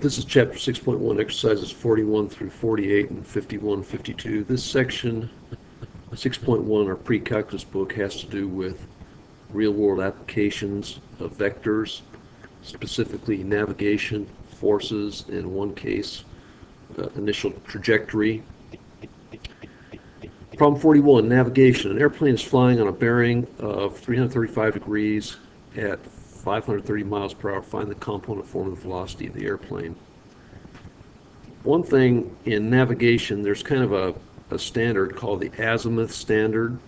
This is chapter 6.1, exercises 41 through 48 and 51, 52. This section, 6.1, our pre-calculus book, has to do with real-world applications of vectors, specifically navigation, forces, in one case, uh, initial trajectory. Problem 41, navigation. An airplane is flying on a bearing of 335 degrees at 530 miles per hour, find the component form of the velocity of the airplane. One thing in navigation, there's kind of a, a standard called the azimuth standard.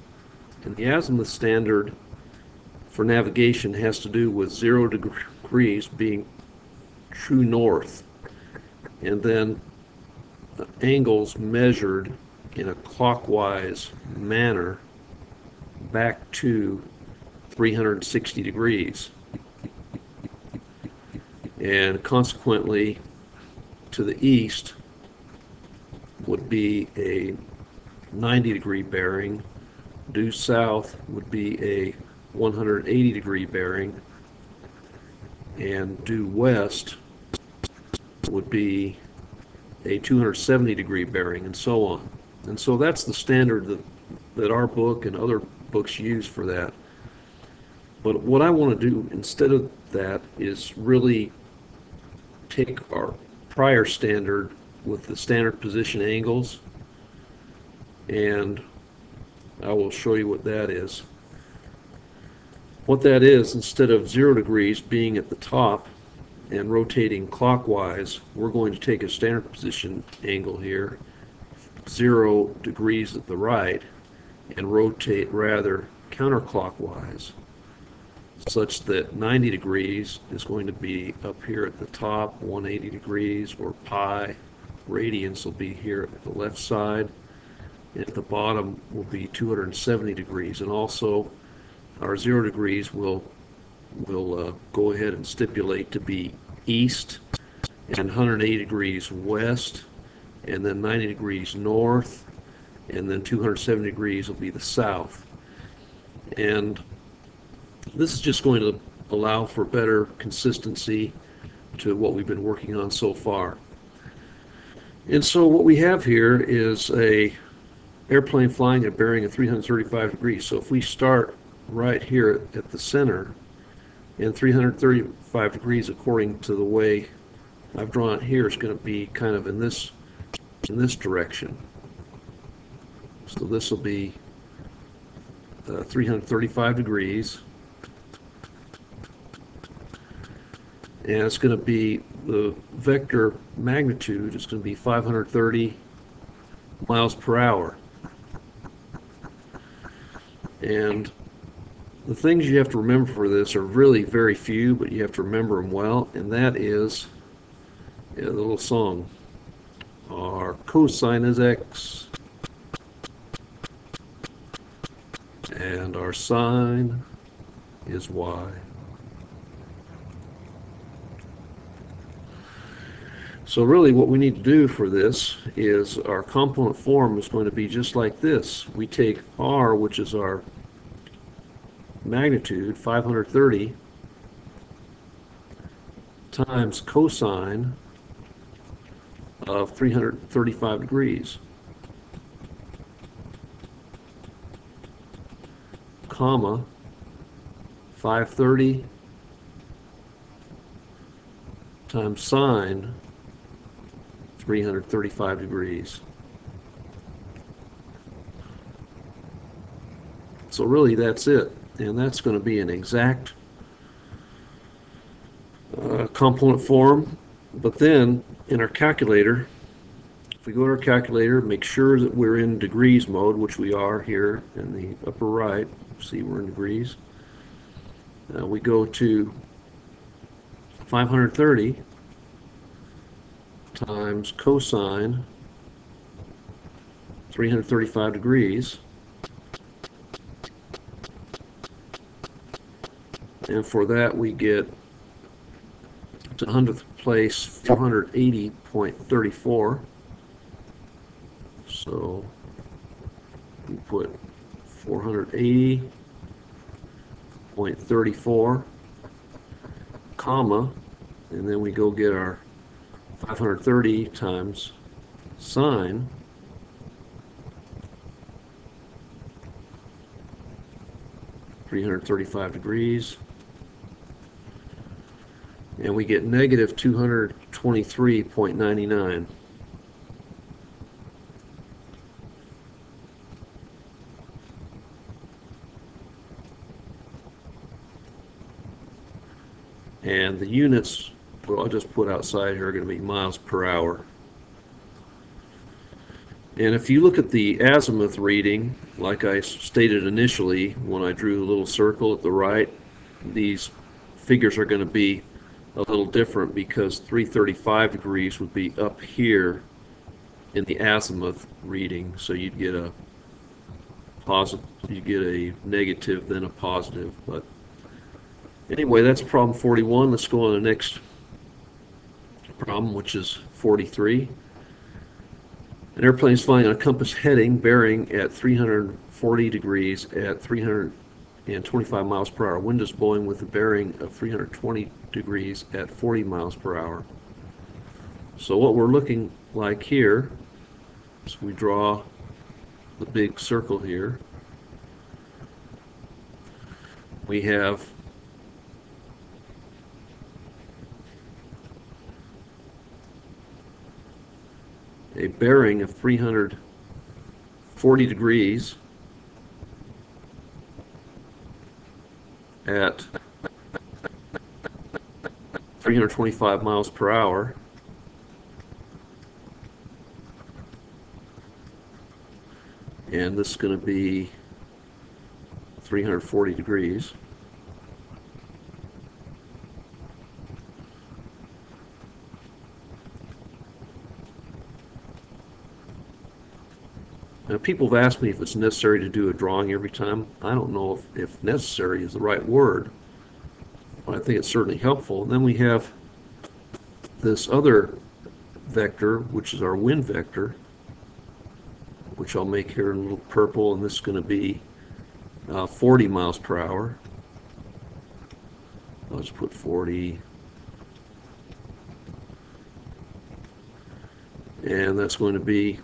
And the azimuth standard for navigation has to do with zero degrees being true north. And then the angles measured in a clockwise manner back to 360 degrees and consequently to the east would be a 90 degree bearing due south would be a 180 degree bearing and due west would be a 270 degree bearing and so on. And so that's the standard that that our book and other books use for that. But what I want to do instead of that is really take our prior standard with the standard position angles and I will show you what that is. What that is, instead of zero degrees being at the top and rotating clockwise, we're going to take a standard position angle here, zero degrees at the right, and rotate rather counterclockwise such that 90 degrees is going to be up here at the top, 180 degrees, or pi radians will be here at the left side. And at the bottom will be 270 degrees. And also, our zero degrees will will uh, go ahead and stipulate to be east and 180 degrees west and then 90 degrees north and then 270 degrees will be the south and this is just going to allow for better consistency to what we've been working on so far. And so what we have here is a airplane flying at bearing of 335 degrees. So if we start right here at the center and 335 degrees according to the way I've drawn it here is going to be kind of in this in this direction. So this will be uh, 335 degrees and it's going to be the vector magnitude is going to be 530 miles per hour. And the things you have to remember for this are really very few but you have to remember them well and that is yeah, the little song. Our cosine is x and our sine is y So really what we need to do for this is our component form is going to be just like this. We take R, which is our magnitude, 530, times cosine of 335 degrees, comma, 530 times sine 335 degrees. So really that's it. And that's going to be an exact uh, component form. But then in our calculator, if we go to our calculator, make sure that we're in degrees mode, which we are here in the upper right. See, we're in degrees. Uh, we go to 530 times cosine 335 degrees. And for that we get to 100th place 480.34 so we put 480.34 comma and then we go get our 530 times sine Three hundred thirty-five degrees. And we get negative two hundred twenty-three point ninety-nine. And the units, well, I'll just put outside here, are going to be miles per hour. And if you look at the azimuth reading, like I stated initially, when I drew a little circle at the right, these figures are going to be a little different because 335 degrees would be up here in the azimuth reading, so you'd get a positive, you get a negative, then a positive, but Anyway, that's problem 41. Let's go on to the next problem, which is 43. An airplane is flying on a compass heading bearing at 340 degrees at 325 miles per hour. Wind is blowing with a bearing of 320 degrees at 40 miles per hour. So what we're looking like here is we draw the big circle here. We have a bearing of 340 degrees at 325 miles per hour. And this is going to be 340 degrees. Now, people have asked me if it's necessary to do a drawing every time. I don't know if, if necessary is the right word, but I think it's certainly helpful. And then we have this other vector, which is our wind vector, which I'll make here in a little purple, and this is going to be uh, 40 miles per hour. I'll just put 40. And that's going to be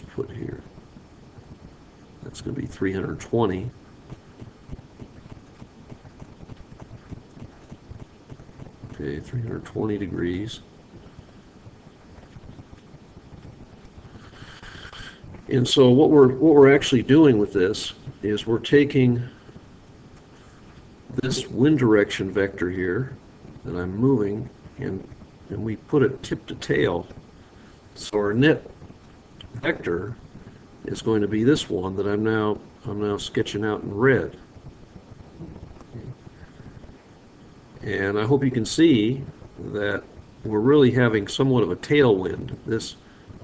Put here. That's going to be 320. Okay, 320 degrees. And so what we're what we're actually doing with this is we're taking this wind direction vector here that I'm moving and and we put it tip to tail. So our net vector is going to be this one that I'm now I'm now sketching out in red. And I hope you can see that we're really having somewhat of a tailwind. This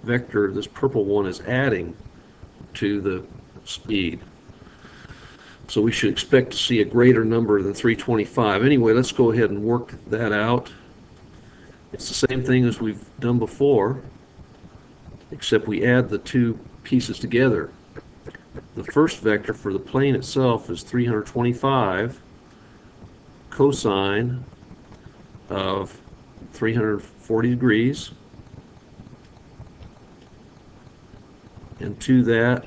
vector, this purple one, is adding to the speed. So we should expect to see a greater number than 325. Anyway, let's go ahead and work that out. It's the same thing as we've done before except we add the two pieces together. The first vector for the plane itself is 325 cosine of 340 degrees. And to that,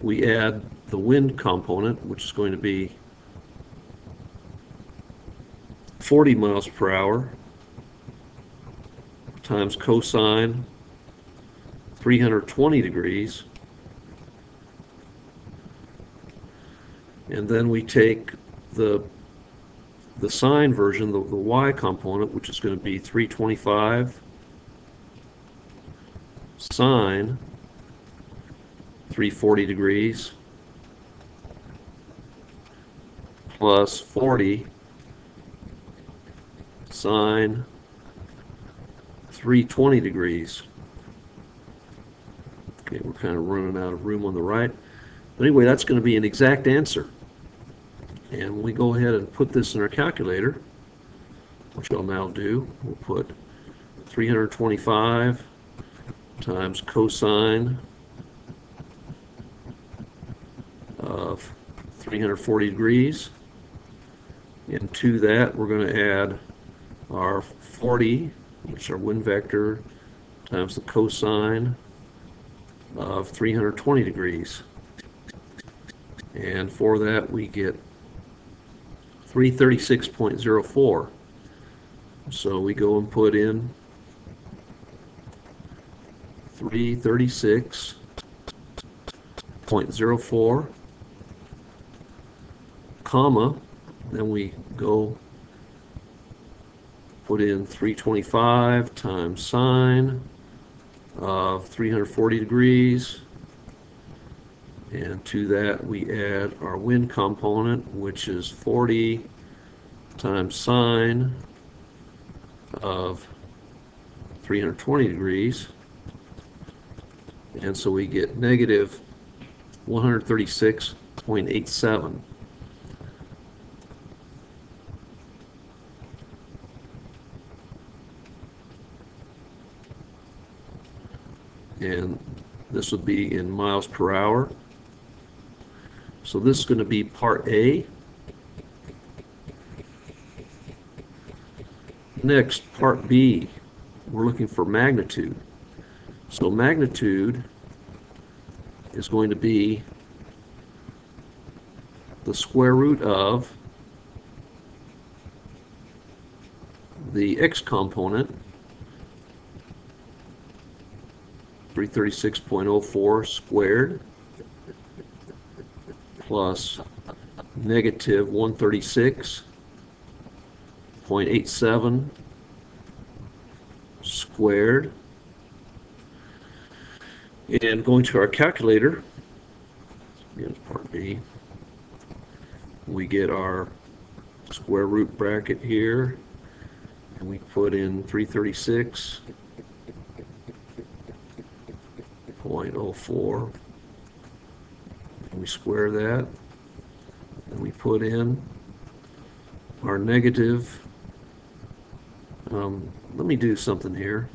we add the wind component, which is going to be 40 miles per hour times cosine 320 degrees. And then we take the the sine version, the, the y component, which is going to be 325 sine 340 degrees plus 40 sine 320 degrees. Okay, we're kind of running out of room on the right. But anyway, that's going to be an exact answer. And we go ahead and put this in our calculator, which I'll now do. We'll put 325 times cosine of 340 degrees. And to that, we're going to add our 40, which is our wind vector, times the cosine of 320 degrees. And for that, we get 336.04. So we go and put in 336.04, comma, then we go put in 325 times sine Uh, of 340 degrees. And to that, we add our wind component, which is 40 times sine of 320 degrees. And so we get negative 136.87. And this would be in miles per hour. So this is going to be part A. Next, part B, we're looking for magnitude. So magnitude is going to be the square root of the x component, 336.04 squared, plus negative 136.87 squared. And going to our calculator, part B, we get our square root bracket here, and we put in 336.04 we square that, and we put in our negative. Um, let me do something here.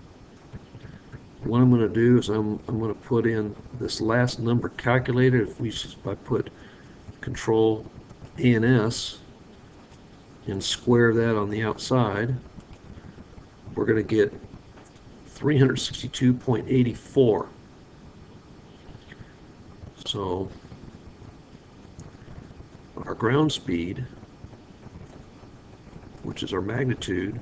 What I'm going to do is I'm, I'm going to put in this last number calculated. If we if I put Control A and S and square that on the outside, we're going to get 362.84. So our ground speed, which is our magnitude,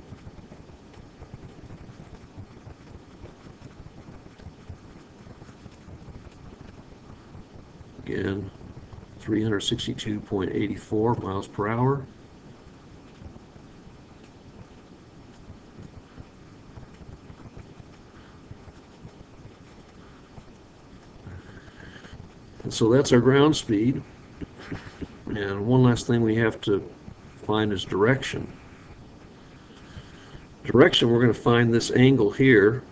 again, 362.84 miles per hour. So that's our ground speed. And one last thing we have to find is direction. Direction, we're going to find this angle here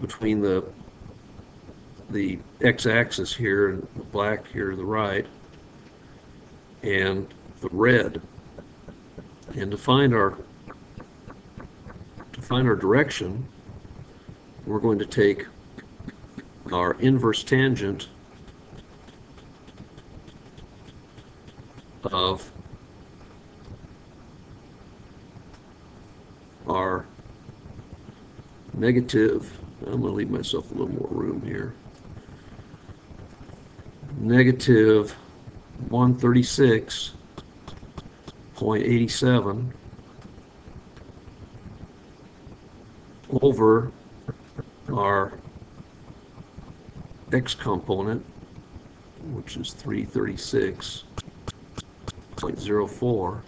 between the the x-axis here and the black here to the right and the red. And to find our to find our direction, we're going to take our inverse tangent of our negative, I'm going to leave myself a little more room here, negative 136.87 over our x component, which is 336 0.04.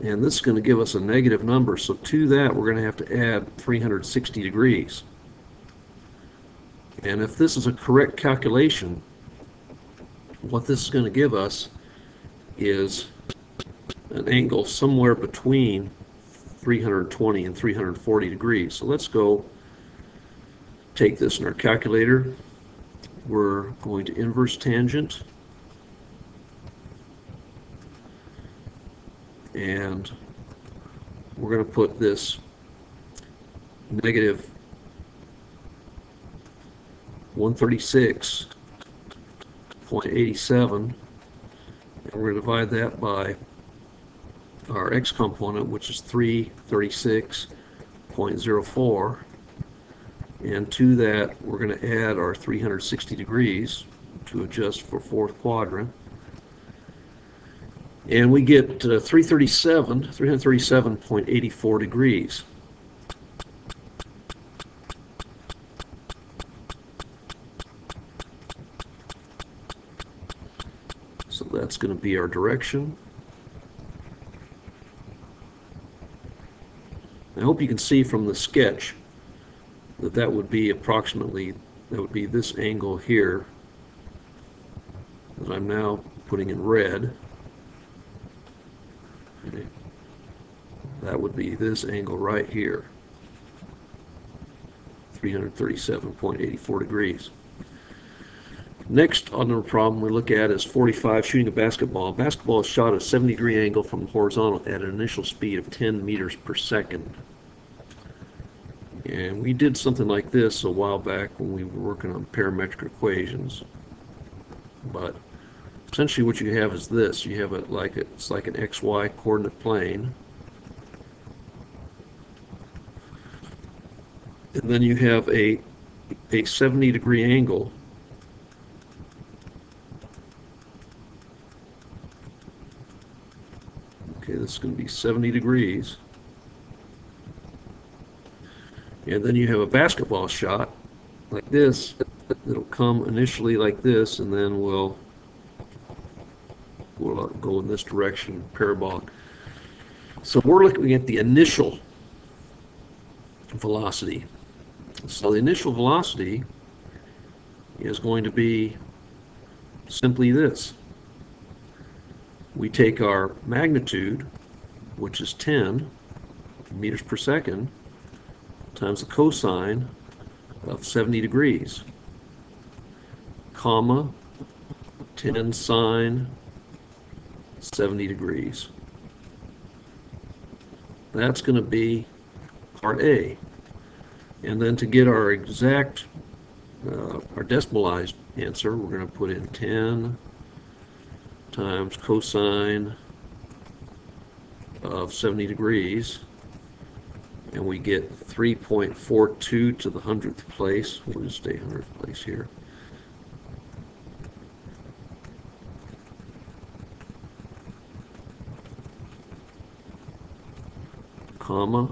And this is going to give us a negative number. So to that, we're going to have to add 360 degrees. And if this is a correct calculation, what this is going to give us is an angle somewhere between 320 and 340 degrees. So let's go take this in our calculator. We're going to inverse tangent and we're going to put this negative 136.87 and we're going to divide that by our x component, which is 336.04. And to that, we're going to add our 360 degrees to adjust for fourth quadrant. And we get uh, 337, 337.84 degrees. So that's going to be our direction. I hope you can see from the sketch that that would be approximately, that would be this angle here that I'm now putting in red. That would be this angle right here, 337.84 degrees. Next on the problem we look at is 45 shooting a basketball. Basketball is shot at a 70 degree angle from the horizontal at an initial speed of 10 meters per second. And we did something like this a while back when we were working on parametric equations. But essentially what you have is this. You have it like it's like an XY coordinate plane. And then you have a a 70 degree angle Okay, this is going to be 70 degrees. And then you have a basketball shot like this. It'll come initially like this, and then we'll, we'll uh, go in this direction, parabolic. So we're looking at the initial velocity. So the initial velocity is going to be simply this we take our magnitude, which is 10 meters per second, times the cosine of 70 degrees, comma, 10 sine 70 degrees. That's going to be part A. And then to get our exact, uh, our decimalized answer, we're going to put in 10 times cosine of 70 degrees and we get 3.42 to the hundredth place. We'll just stay hundredth place here. Comma.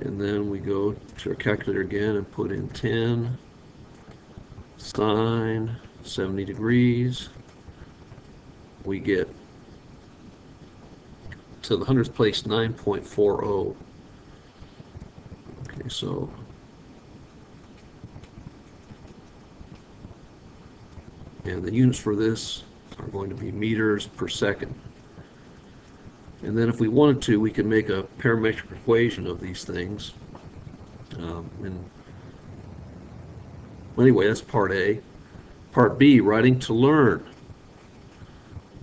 And then we go to our calculator again and put in 10 sine 70 degrees we get to the hundredth place 9.40. Okay, so and the units for this are going to be meters per second. And then if we wanted to, we could make a parametric equation of these things. Um, and anyway, that's part A. Part B, writing to learn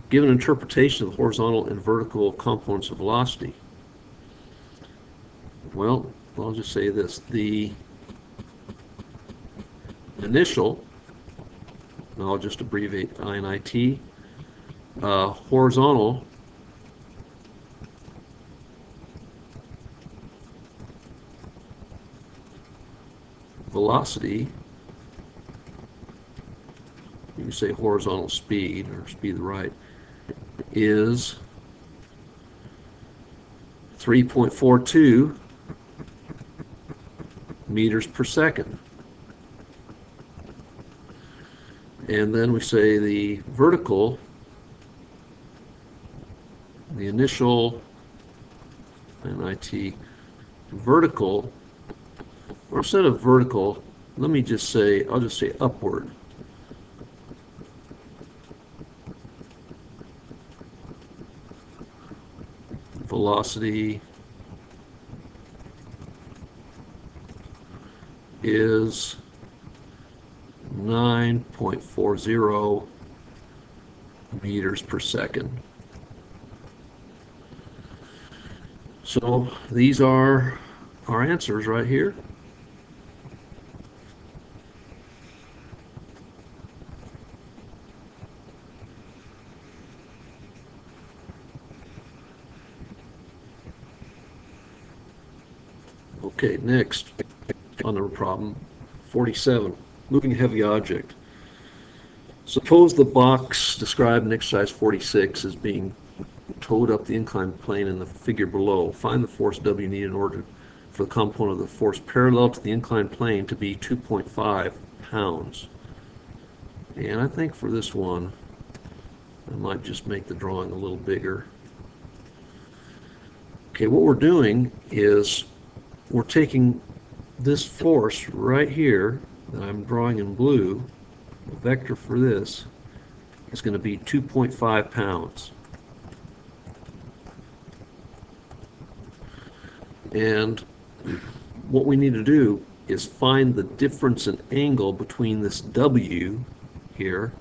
give an interpretation of the horizontal and vertical components of velocity. Well, I'll just say this. The initial, and I'll just abbreviate I and IT, uh, horizontal velocity you can say horizontal speed or speed of the right is 3.42 meters per second. And then we say the vertical, the initial NIT vertical, or instead of vertical, let me just say, I'll just say upward. velocity is 9.40 meters per second. So these are our answers right here. Okay, next on the problem, 47, moving heavy object. Suppose the box described in exercise 46 is being towed up the inclined plane in the figure below. Find the force W needed in order for the component of the force parallel to the inclined plane to be 2.5 pounds. And I think for this one, I might just make the drawing a little bigger. Okay, what we're doing is we're taking this force right here that I'm drawing in blue, the vector for this is going to be 2.5 pounds. And what we need to do is find the difference in angle between this W here.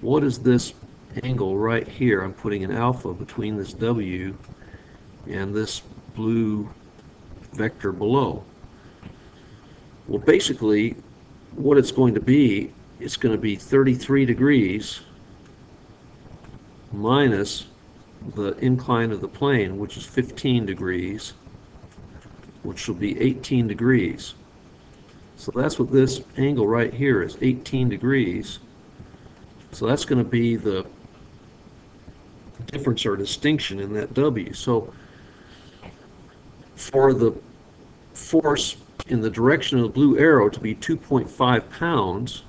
What is this angle right here? I'm putting an alpha between this W and this blue vector below. Well, basically, what it's going to be, it's going to be 33 degrees minus the incline of the plane, which is 15 degrees, which will be 18 degrees. So that's what this angle right here is, 18 degrees. So that's going to be the difference or distinction in that W. So for the force in the direction of the blue arrow to be 2.5 pounds,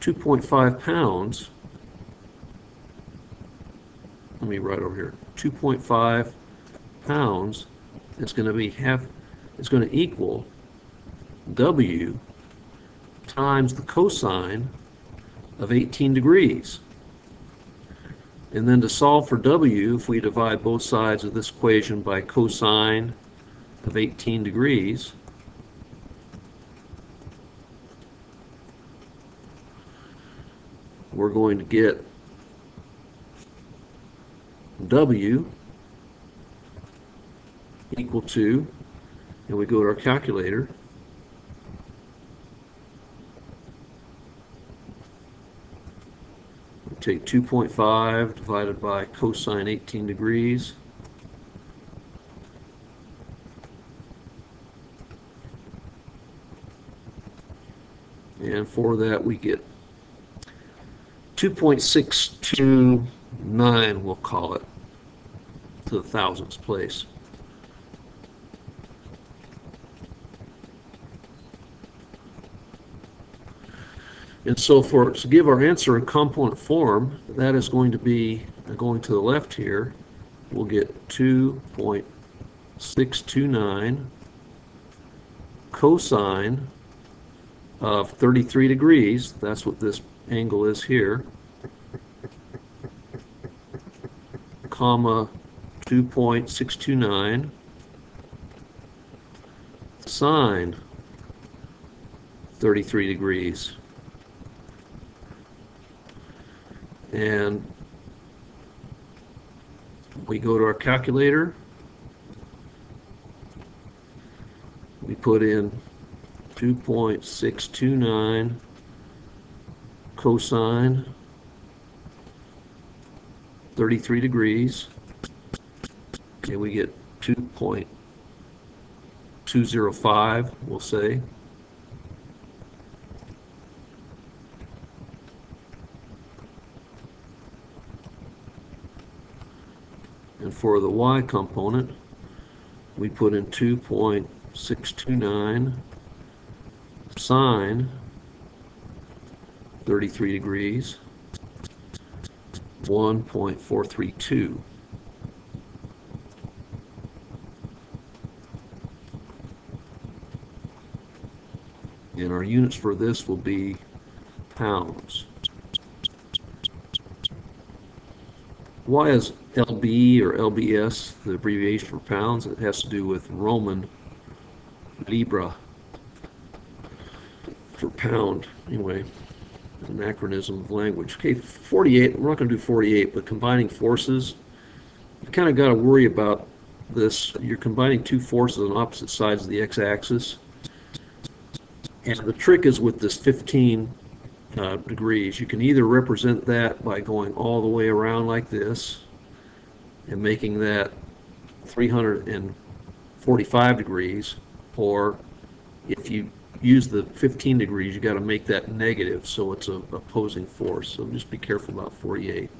2.5 pounds, let me write over here, 2.5 pounds is going to be half, it's going to equal W times the cosine of 18 degrees. And then to solve for W, if we divide both sides of this equation by cosine of 18 degrees, we're going to get W equal to, and we go to our calculator, take 2.5 divided by cosine 18 degrees. And for that we get 2.629, we'll call it, to the thousandths place. And so for to give our answer in component form, that is going to be, uh, going to the left here, we'll get 2.629 cosine of 33 degrees, that's what this angle is here, comma 2.629 sine 33 degrees. And we go to our calculator. We put in 2.629 cosine 33 degrees. Okay, we get 2.205, we'll say. And for the y component, we put in 2.629 sine 33 degrees, 1.432. And our units for this will be pounds. Why is LB or LBS the abbreviation for pounds? It has to do with Roman libra for pound. Anyway, anachronism of language. Okay, 48, we're not going to do 48, but combining forces, you kind of got to worry about this. You're combining two forces on opposite sides of the x-axis. And the trick is with this 15 uh, degrees. You can either represent that by going all the way around like this and making that 345 degrees, or if you use the 15 degrees, you got to make that negative, so it's a opposing force. So just be careful about 48.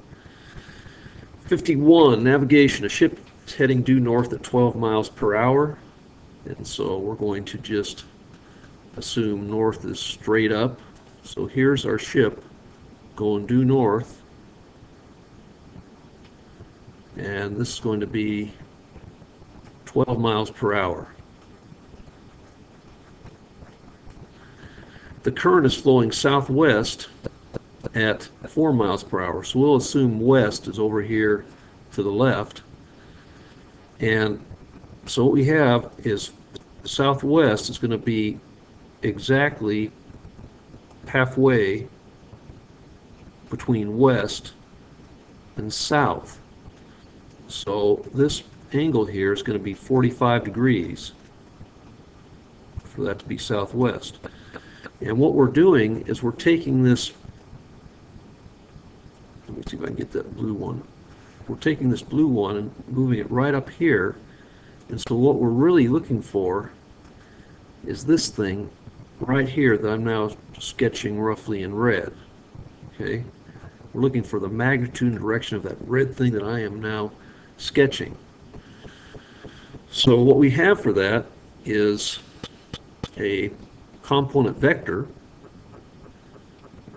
51, navigation. A ship is heading due north at 12 miles per hour. And so we're going to just assume north is straight up. So here's our ship going due north. And this is going to be 12 miles per hour. The current is flowing southwest at 4 miles per hour. So we'll assume west is over here to the left. And so what we have is southwest is going to be exactly halfway between west and south. So this angle here is going to be 45 degrees for that to be southwest. And what we're doing is we're taking this, let me see if I can get that blue one. We're taking this blue one and moving it right up here. And so what we're really looking for is this thing right here that I'm now sketching roughly in red. Okay, We're looking for the magnitude and direction of that red thing that I am now sketching. So what we have for that is a component vector.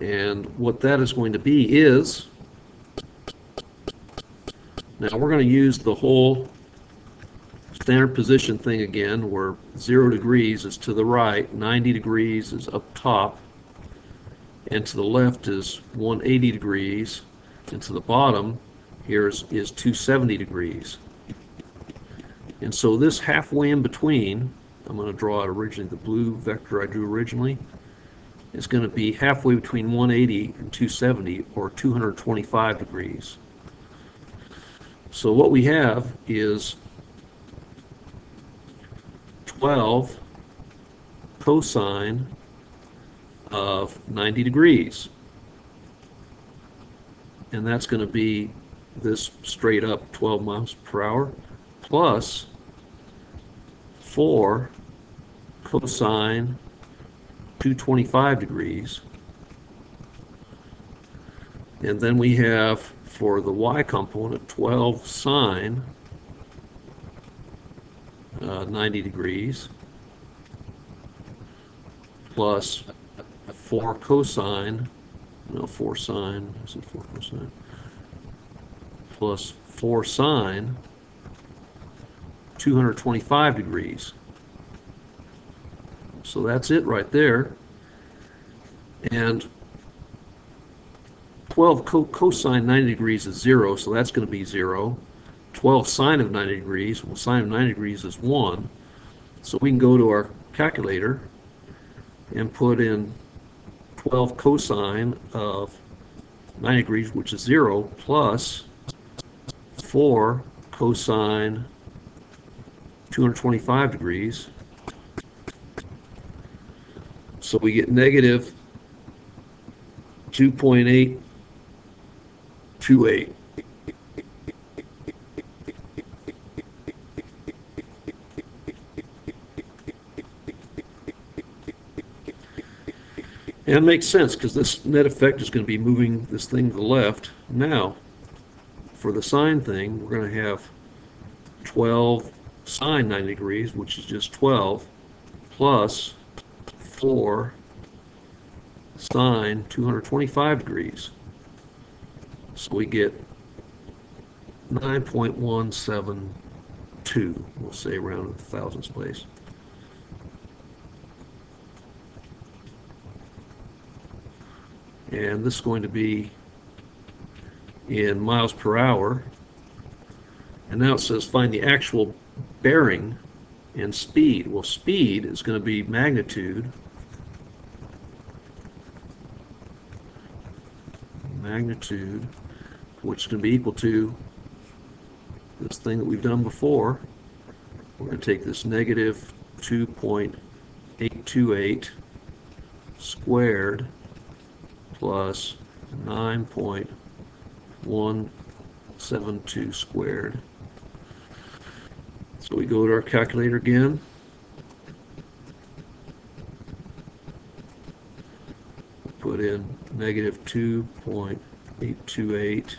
And what that is going to be is, now we're going to use the whole standard position thing again, where 0 degrees is to the right, 90 degrees is up top, and to the left is 180 degrees, and to the bottom here is, is 270 degrees. And so this halfway in between I'm going to draw it originally the blue vector I drew originally, is going to be halfway between 180 and 270, or 225 degrees. So what we have is 12 cosine of 90 degrees. And that's going to be this straight up 12 miles per hour plus 4 cosine 225 degrees. And then we have for the y component 12 sine uh, 90 degrees plus 4 cosine, no 4 sine, is it 4 cosine? Plus 4 sine 225 degrees. So that's it right there. And 12 co cosine 90 degrees is 0, so that's going to be 0. 12 sine of 90 degrees, well, sine of 90 degrees is 1. So we can go to our calculator and put in 12 cosine of 90 degrees, which is 0, plus 4 cosine 225 degrees. So we get negative 2.828. And it makes sense because this net effect is going to be moving this thing to the left. Now, for the sine thing, we're going to have 12 sine 90 degrees, which is just 12, plus 4 sine 225 degrees. So we get 9.172, we'll say around the thousandths place. And this is going to be in miles per hour. And now it says find the actual bearing and speed. Well, speed is going to be magnitude. Magnitude, which is going to be equal to this thing that we've done before. We're going to take this negative 2.828 squared plus 9.172 squared So we go to our calculator again. Put in negative 2.828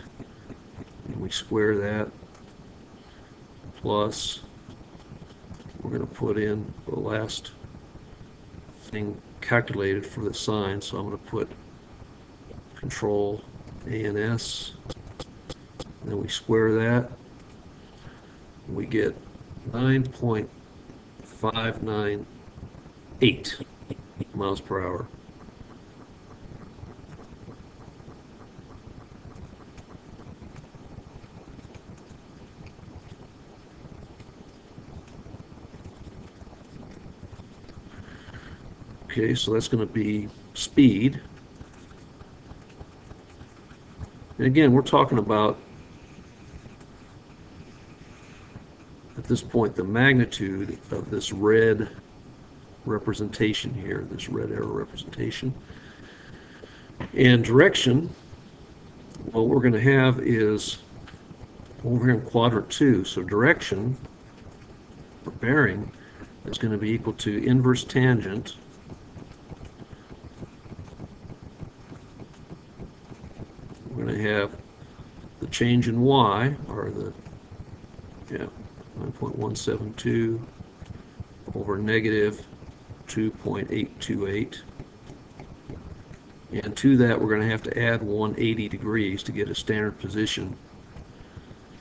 and we square that plus we're going to put in the last thing calculated for the sine so I'm going to put control A and S. Then we square that. We get 9.598 miles per hour. Okay, so that's going to be speed. And again, we're talking about, at this point, the magnitude of this red representation here, this red arrow representation. And direction, what we're going to have is over here in quadrant 2, so direction, or bearing, is going to be equal to inverse tangent we're going to have the change in y, or the, yeah, 9.172 over negative 2.828. And to that, we're going to have to add 180 degrees to get a standard position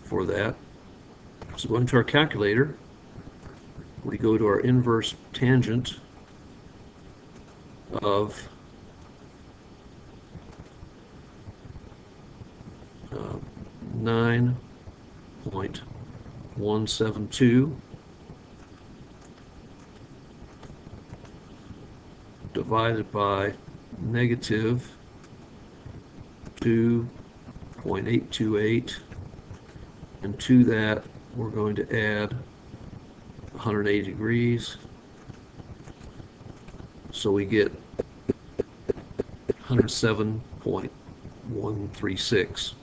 for that. So going to our calculator, we go to our inverse tangent of uh, 9.172 divided by negative 2.828 and to that we're going to add 180 degrees. So we get 107.136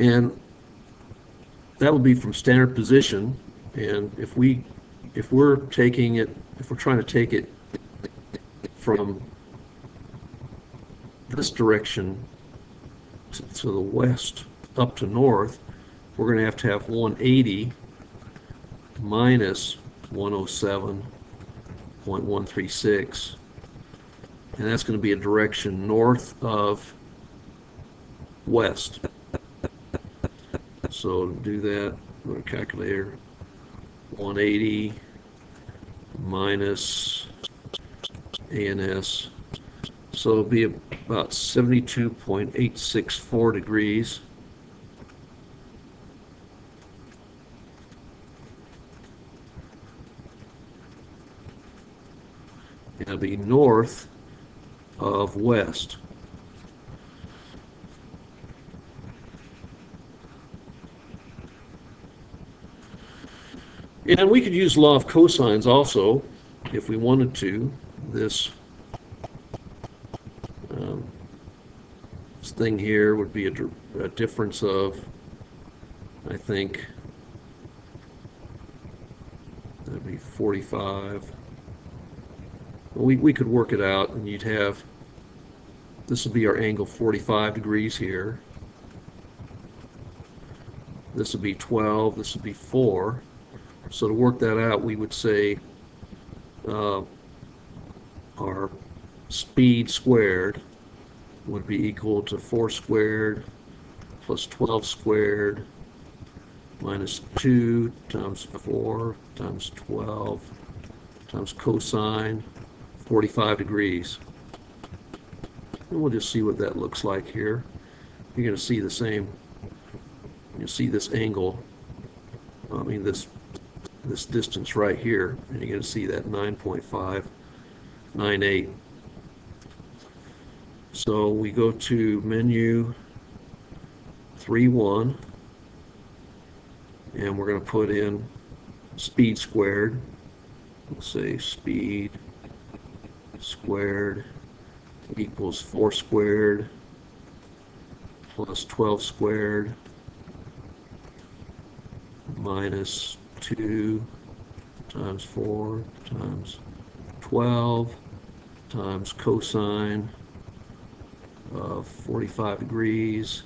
And that would be from standard position. And if we, if we're taking it, if we're trying to take it from this direction to, to the west up to north, we're going to have to have 180 minus 107.136. And that's going to be a direction north of west. So to do that, go to calculator, 180 minus ANS. So it'll be about 72.864 degrees. It'll be north of west. And we could use law of cosines also, if we wanted to. This, um, this thing here would be a, a difference of, I think, that'd be 45. Well, we, we could work it out, and you'd have, this would be our angle 45 degrees here. This would be 12, this would be 4. So to work that out, we would say uh, our speed squared would be equal to 4 squared plus 12 squared minus 2 times 4 times 12 times cosine 45 degrees. And we'll just see what that looks like here. You're going to see the same, you see this angle, I mean this this distance right here, and you're going to see that 9.598. So we go to menu 3.1, and we're going to put in speed squared. We'll say speed squared equals 4 squared plus 12 squared minus 2 times 4 times 12 times cosine of 45 degrees.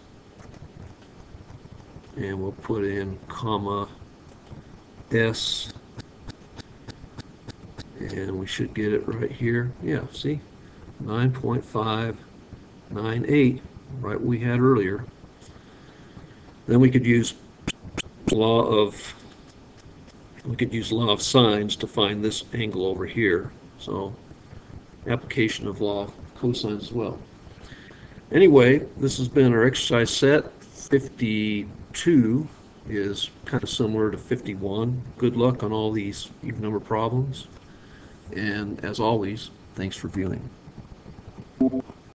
And we'll put in comma S. And we should get it right here. Yeah see? 9.598 right we had earlier. Then we could use law of we could use law of sines to find this angle over here. So application of law of cosines as well. Anyway this has been our exercise set. 52 is kind of similar to 51 good luck on all these even number problems. And as always thanks for viewing